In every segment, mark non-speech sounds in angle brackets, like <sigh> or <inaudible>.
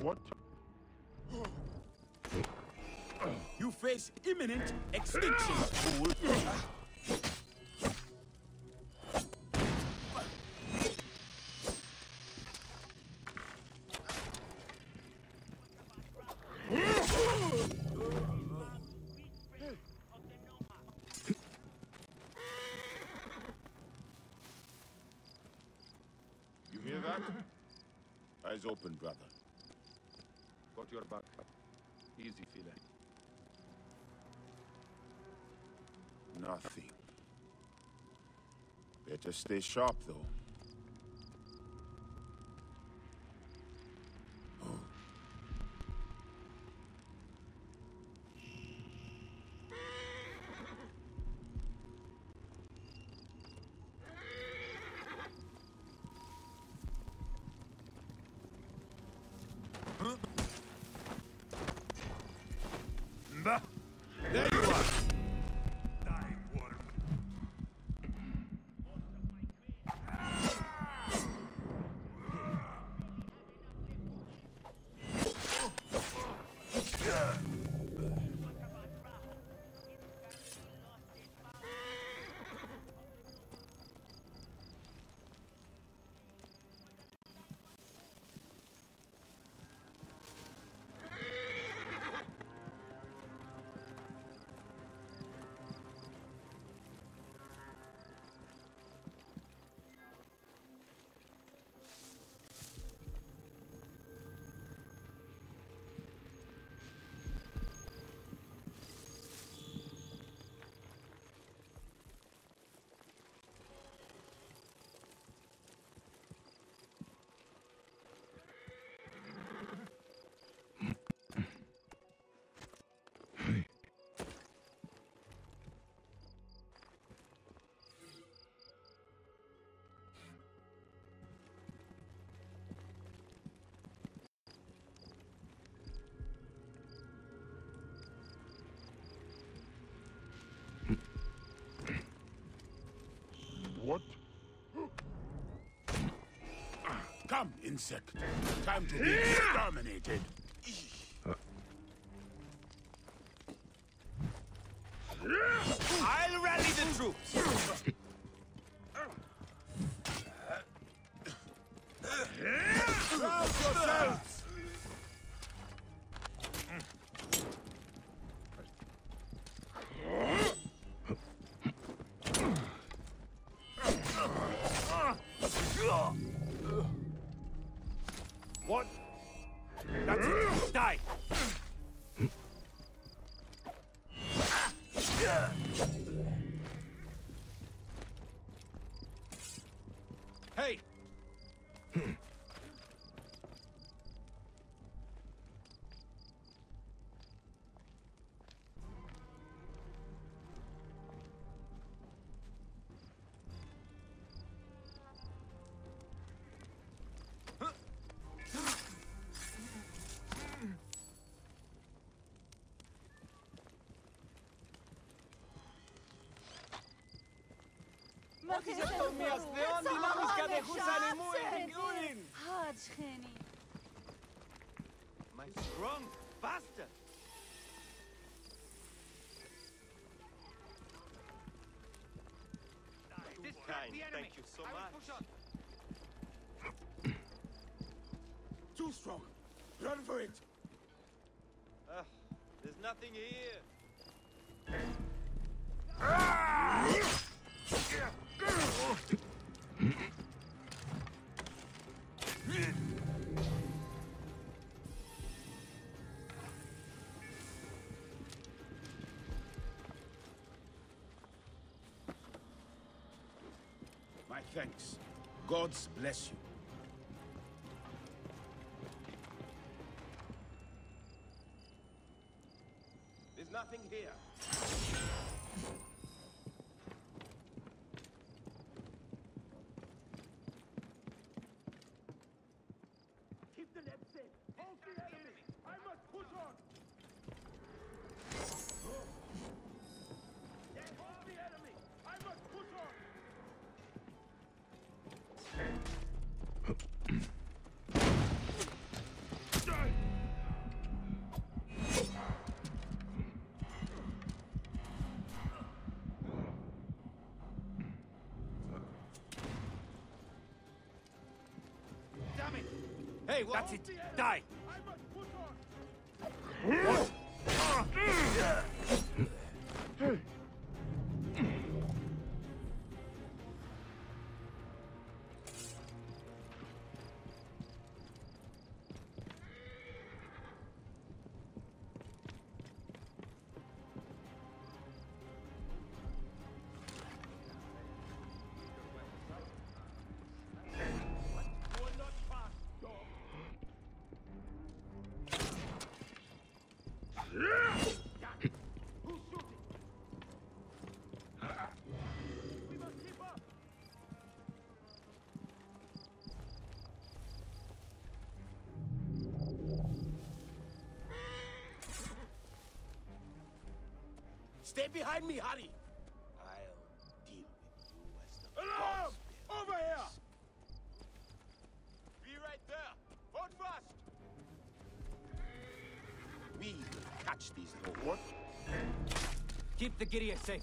What? You face imminent extinction, fool. You hear that? Eyes open, brother. Got your back. Easy, File. Nothing. Better stay sharp, though. There you are. Come, insect. Time to be exterminated. I'll rally the troops. <laughs> Hard, Jenny. My strong bastard! This kind, thank you so much. Too strong. Run for it. Uh, there's nothing here. My thanks. Gods bless you. There's nothing here. Hey? That's it. Die. Stay behind me, Harry. I'll deal with you as the Alarm! Over here! Be right there. Hold fast. We will catch these robots. Keep the Gideon safe.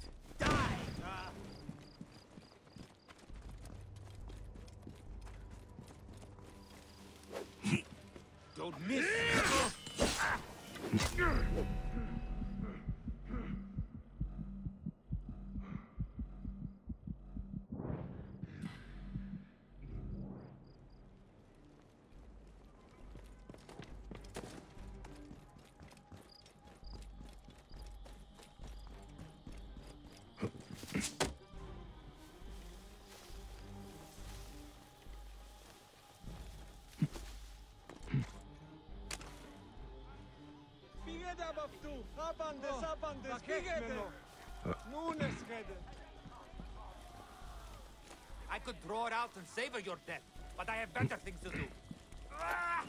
Wie aber du? Abandes, oh, abandes, wie geht Nun es rede. I could draw it out and savor your death, but I have better things to do. Ah!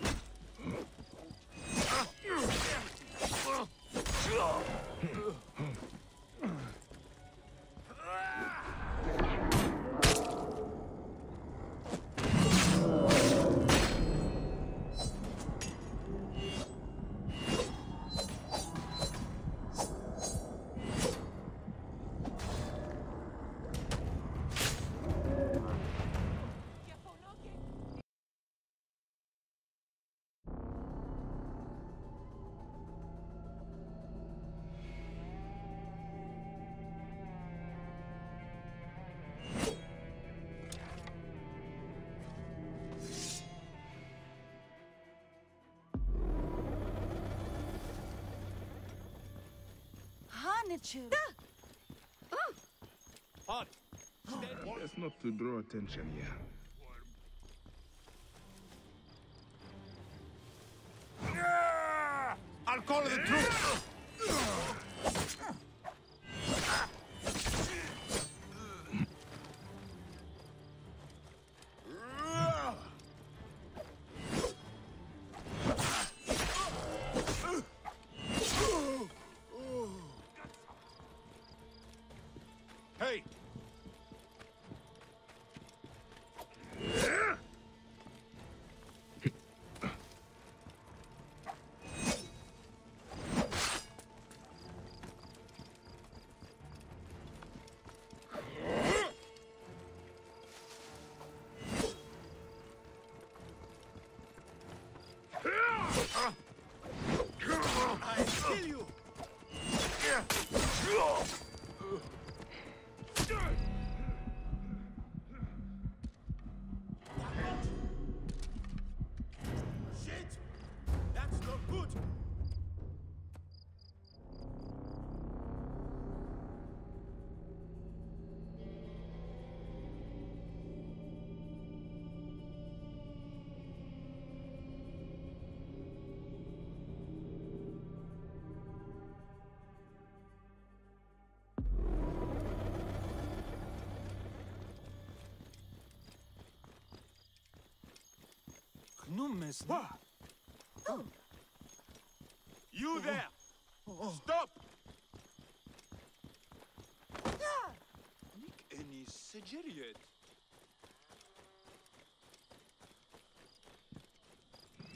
Hanichu. Halt! Best not to draw attention here. Shit! Knummes. You oh, oh. there! Oh, Stop! Any Sigiriot?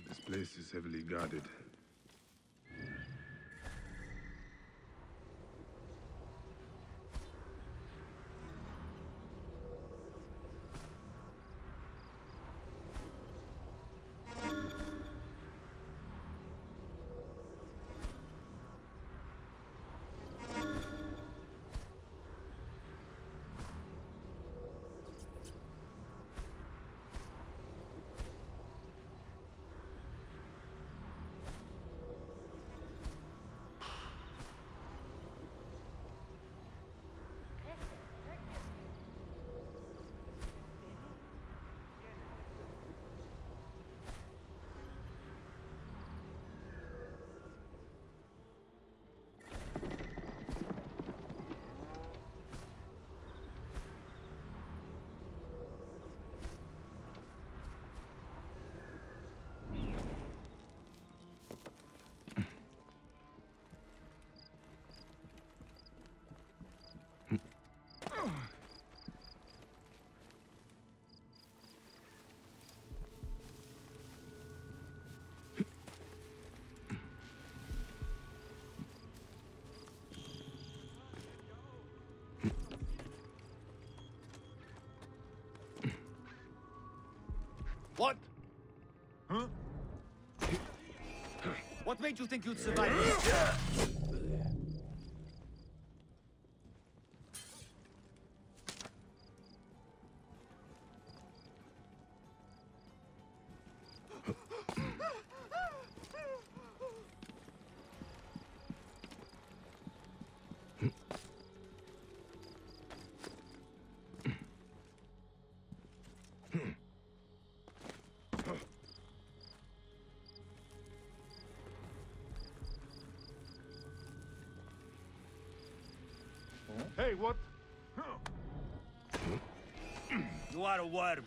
This place is heavily guarded. What made you think you'd survive? Hey, what? You are a worm.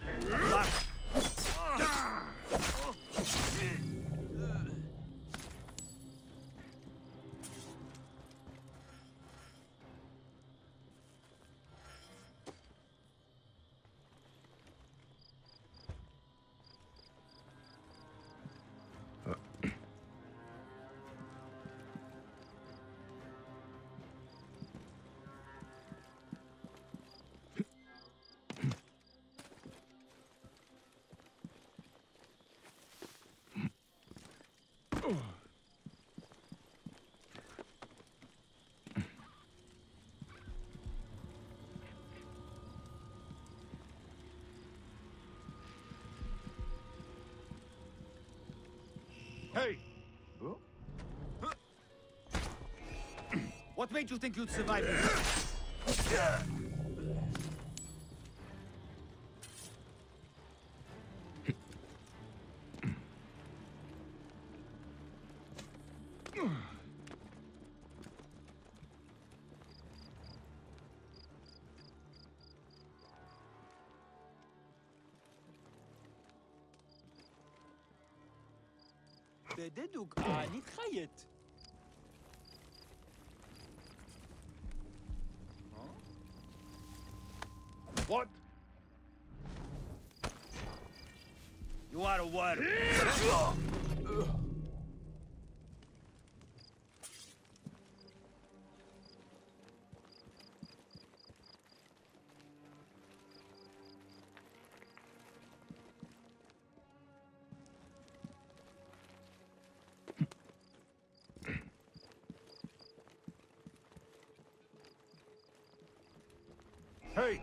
Hey! What made you think you'd survive this? <clears throat> بددك آني خيط What? You are a worm. Hey!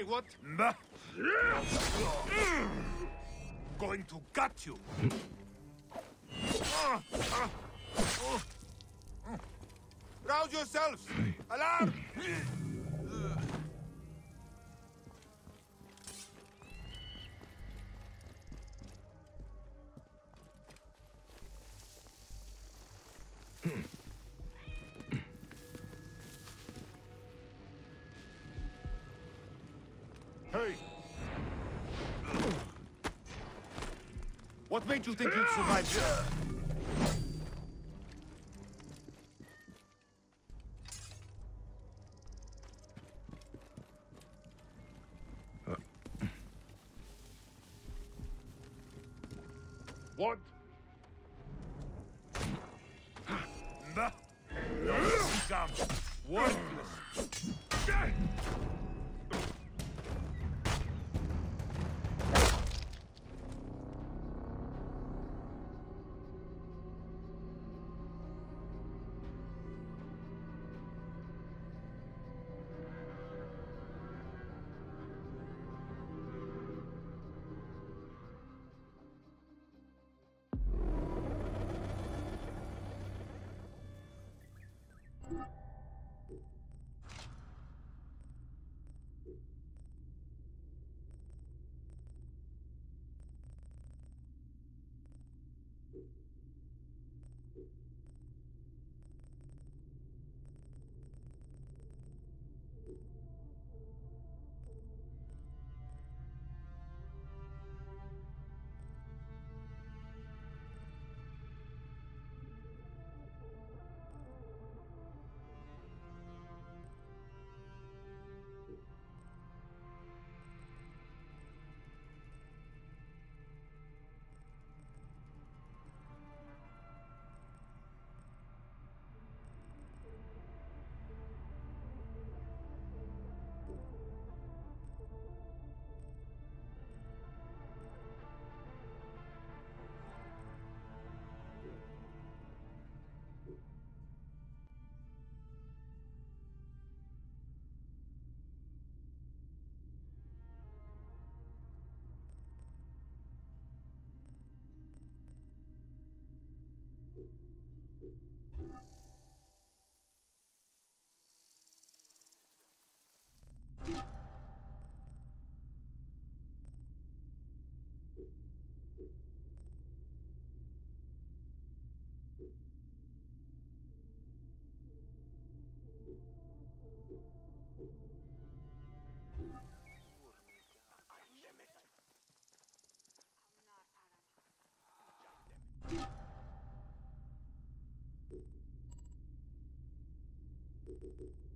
Hey, what? Going to gut you. Rouse yourselves! Alarm! Made you think you'd survive here? What? Thank you.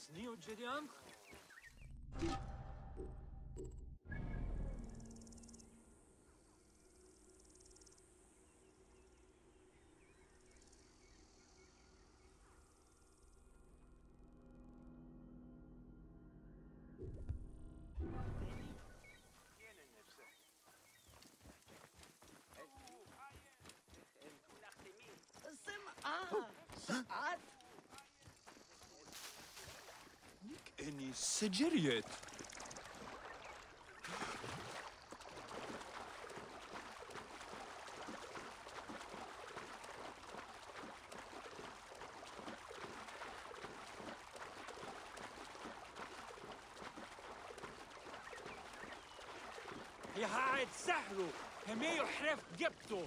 Sni očedjam? Ah! ah سجريت. يا هاي سهلو همي يحرف جبته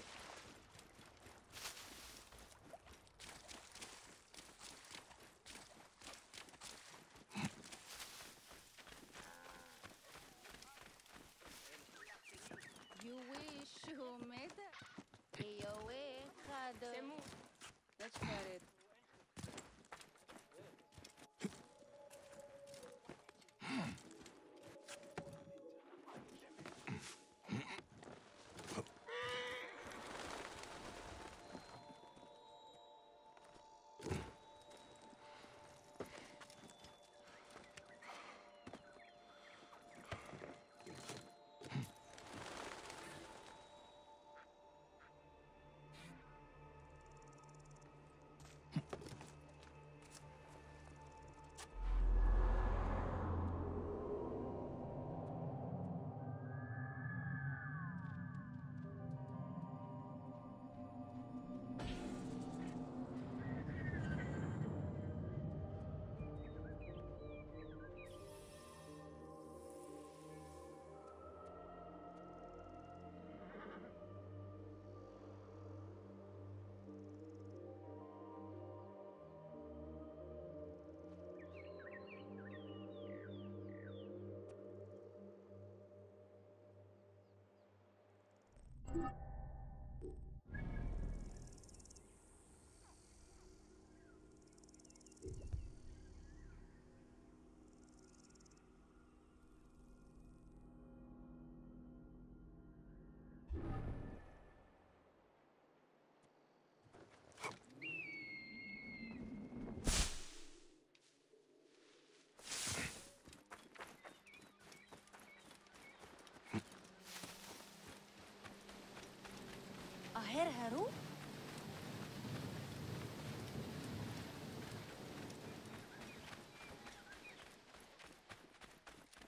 Her Heru?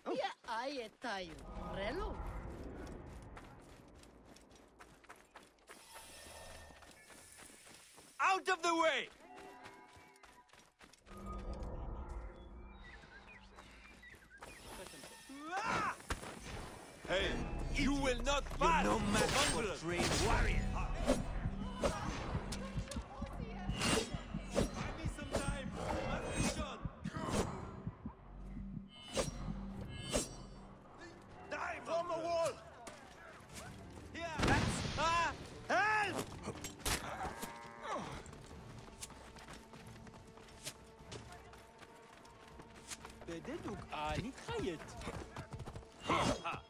Ja oh. aie tayo, Out of the way! de duc a ni krayet. Ha!